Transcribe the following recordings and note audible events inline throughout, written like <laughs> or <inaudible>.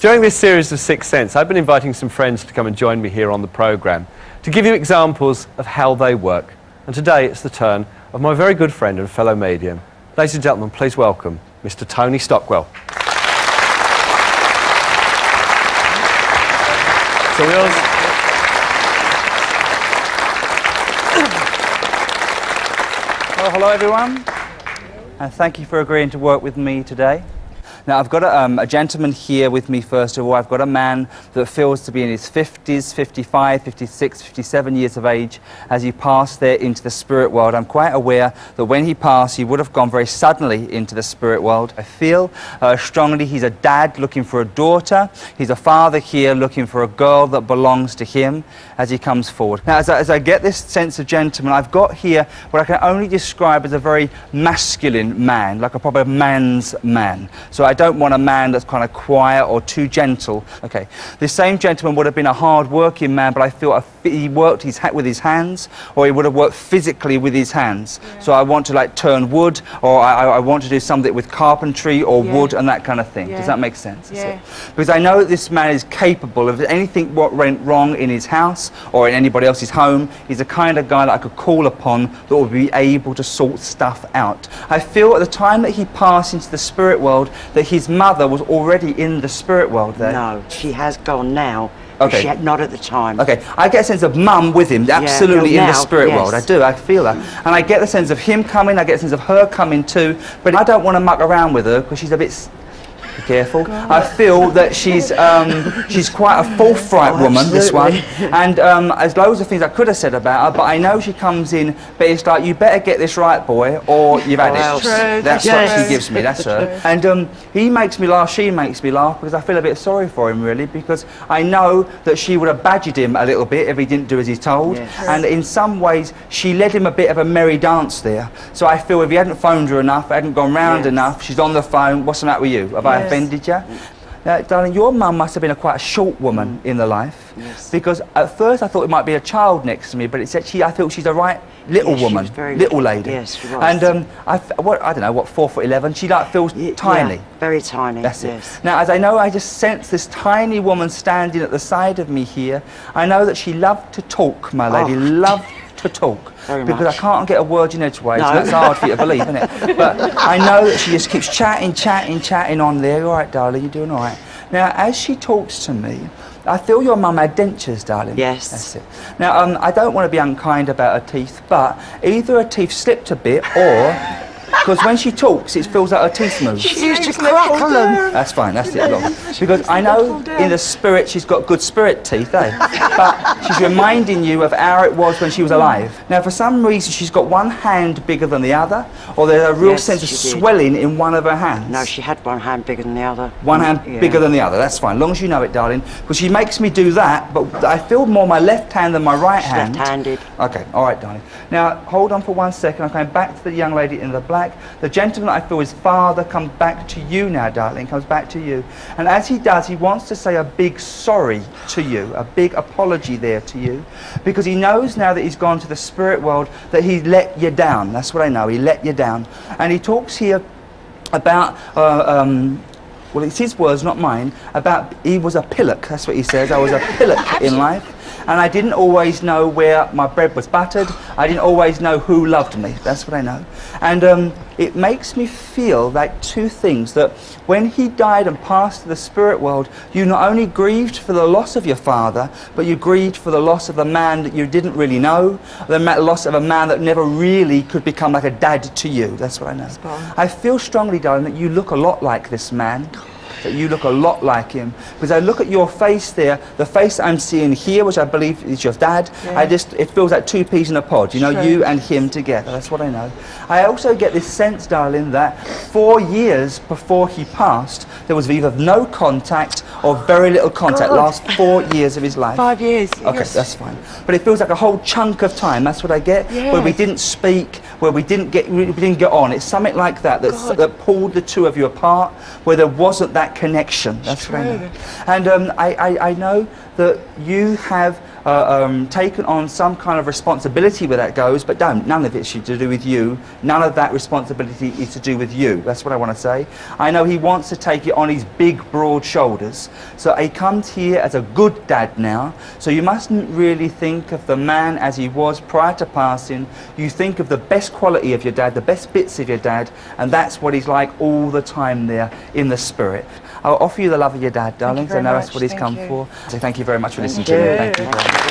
During this series of Sixth Sense, I've been inviting some friends to come and join me here on the programme to give you examples of how they work. And today it's the turn of my very good friend and fellow medium. Ladies and gentlemen, please welcome Mr. Tony Stockwell. So we all... Well, hello everyone, and thank you for agreeing to work with me today. Now, I've got a, um, a, gentleman here with me, first of all. I've got a man that feels to be in his 50s, 55, 56, 57 years of age as he passed there into the spirit world. I'm quite aware that when he passed, he would have gone very suddenly into the spirit world. I feel uh, strongly he's a dad looking for a daughter. He's a father here looking for a girl that belongs to him as he comes forward. Now, as I, as I get this sense of gentleman, I've got here what I can only describe as a very masculine man, like a proper man's man. So I don't want a man that's kind of quiet or too gentle. Okay, this same gentleman would have been a hard-working man, but I feel he worked his hat with his hands, or he would have worked physically with his hands. Yeah. So I want to like turn wood, or I, I want to do something with carpentry or yeah. wood and that kind of thing. Yeah. Does that make sense? Yeah. Because I know that this man is capable of anything what went wrong in his house or in anybody else's home. He's the kind of guy that I could call upon that would be able to sort stuff out. I feel at the time that he passed into the spirit world that his mother was already in the spirit world there. No, she has gone now. Okay. She had not at the time. Okay. I get a sense of mum with him, absolutely yeah, in now, the spirit yes. world. I do. I feel that. And I get the sense of him coming. I get the sense of her coming too. But I don't want to muck around with her because she's a bit be careful. God. I feel that she's um, she's quite a forthright oh, woman, this one, and um, there's loads of things I could have said about her, but I know she comes in. But it's like you better get this right, boy, or you've had oh, it. True. That's yes. what she gives me. That's her. And um, he makes me laugh. She makes me laugh because I feel a bit sorry for him, really, because I know that she would have badgered him a little bit if he didn't do as he's told. Yes. And in some ways, she led him a bit of a merry dance there. So I feel if he hadn't phoned her enough, hadn't gone round yes. enough, she's on the phone. What's the matter with you? Have I offended you? Now, darling, your mum must have been a quite a short woman mm. in the life. Yes. Because at first I thought it might be a child next to me, but it's actually, I thought she's a right little yes, woman, little, little lady. Yes, she was. And um, I, what, I don't know, what, four foot eleven? She like feels y tiny. Yeah, very tiny. That's yes. it. Now, as I know, I just sense this tiny woman standing at the side of me here. I know that she loved to talk, my lady, oh. loved to talk. Very because much. I can't get a word in edgeways. No. That's hard for you to believe, isn't it? <laughs> But I know that she just keeps chatting, chatting, chatting on there. All right, darling, you're doing all right. Now, as she talks to me, I feel your mum had dentures, darling. Yes. That's it. Now, um, I don't want to be unkind about her teeth, but either her teeth slipped a bit or because when she talks, it feels like her teeth move. She used to crackle them. That's fine, that's it, look. <laughs> Because I know in the spirit she's got good spirit teeth, eh? but she's reminding you of how it was when she was alive. Now, for some reason, she's got one hand bigger than the other, or there's a real yes, sense of swelling in one of her hands. No, she had one hand bigger than the other. One hand yeah. bigger than the other, that's fine, long as you know it, darling. Because she makes me do that, but I feel more my left hand than my right she's hand. left-handed. Okay, all right, darling. Now, hold on for one second. I'm going back to the young lady in the black The gentleman I feel his father comes back to you now, darling, comes back to you. And as he does, he wants to say a big sorry to you, a big apology there to you, because he knows now that he's gone to the spirit world that he let you down. That's what I know, he let you down. And he talks here about uh, um, well, it's his words, not mine, about he was a pillock. That's what he says. I was a <laughs> pillock in life and I didn't always know where my bread was buttered. I didn't always know who loved me. That's what I know. And um, it makes me feel like two things that when he died and passed to the spirit world, you not only grieved for the loss of your father, but you grieved for the loss of a man that you didn't really know, the loss of a man that never really could become like a dad to you. That's what I know. I feel strongly, darling, that you look a lot like this man that you look a lot like him. Because I look at your face there, the face I'm seeing here, which I believe is your dad, yeah. I just, it feels like two peas in a pod, you know, True. you and him together. That's what I know. I also get this sense, darling, that four years before he passed, there was either no contact or very little contact, God. last four years of his life. Five years. Okay, yes. that's fine. But it feels like a whole chunk of time, that's what I get, yes. where we didn't speak, where we didn't get, we didn't get on. It's something like that, that, that pulled the two of you apart, where there wasn't that connection. That's I. And um, I, I, I know that you have uh, um, taken on some kind of responsibility where that goes, but don't. None of it's to do with you. None of that responsibility is to do with you. That's what I want to say. I know he wants to take it on his big, broad shoulders. So he comes here as a good dad now. So you mustn't really think of the man as he was prior to passing. You think of the best quality of your dad, the best bits of your dad, and that's what he's like all the time there in the spirit. I'll offer you the love of your dad, darlings. I know that's what he's Thank come you. for. So thank you very much for listening Thank to me. Thank you. very much.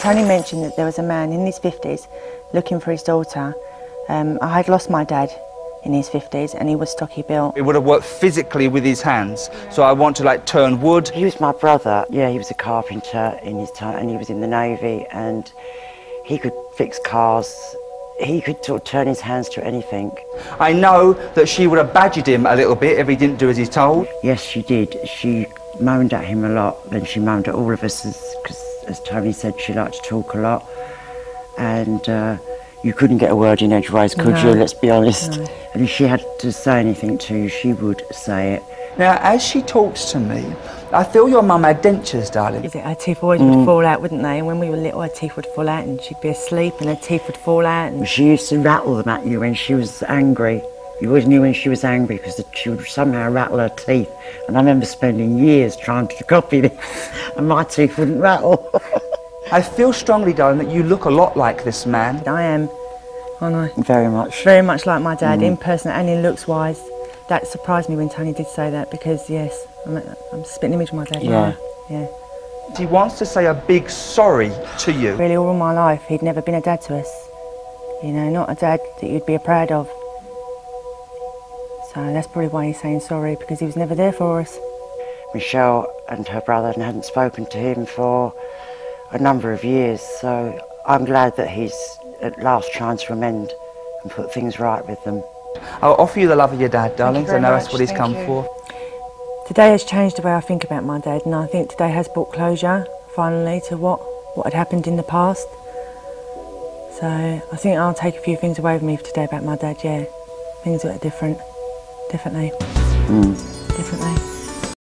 Tony mentioned that there was a man in his 50s looking for his daughter. Um, I had lost my dad in his 50s and he was stocky built. He would have worked physically with his hands. So I want to like turn wood. He was my brother. Yeah, he was a carpenter in his time, and he was in the navy, and he could fix cars. He could sort of turn his hands to anything. I know that she would have badgered him a little bit if he didn't do as he's told. Yes, she did. She moaned at him a lot, then she moaned at all of us, because as Tony said, she liked to talk a lot, and uh, you couldn't get a word in edgeways, could No. you? Let's be honest. No. And if she had to say anything to you, she would say it. Now, as she talks to me, I feel your mum had dentures, darling. Is it her teeth always would mm. fall out, wouldn't they? And when we were little, her teeth would fall out, and she'd be asleep, and her teeth would fall out. And She used to rattle them at you when she was angry. You always knew when she was angry because she would somehow rattle her teeth. And I remember spending years trying to copy this, <laughs> and my teeth wouldn't rattle. <laughs> I feel strongly, darling, that you look a lot like this man. I am, aren't I? Very much. Very much like my dad, mm. in person and in looks wise. That surprised me when Tony did say that because yes, I'm, a, I'm a spitting image of my dad. Yeah. now. Yeah. He wants to say a big sorry to you. Really, all my life, he'd never been a dad to us. You know, not a dad that you'd be proud of. So that's probably why he's saying sorry because he was never there for us. Michelle and her brother hadn't spoken to him for a number of years, so I'm glad that he's at last trying to amend and put things right with them. I'll offer you the love of your dad, darlings. I very know that's what he's thank come you. for. Today has changed the way I think about my dad, and I think today has brought closure, finally, to what, what had happened in the past. So I think I'll take a few things away with me today about my dad, yeah. Things that are different, differently. Mm. Differently.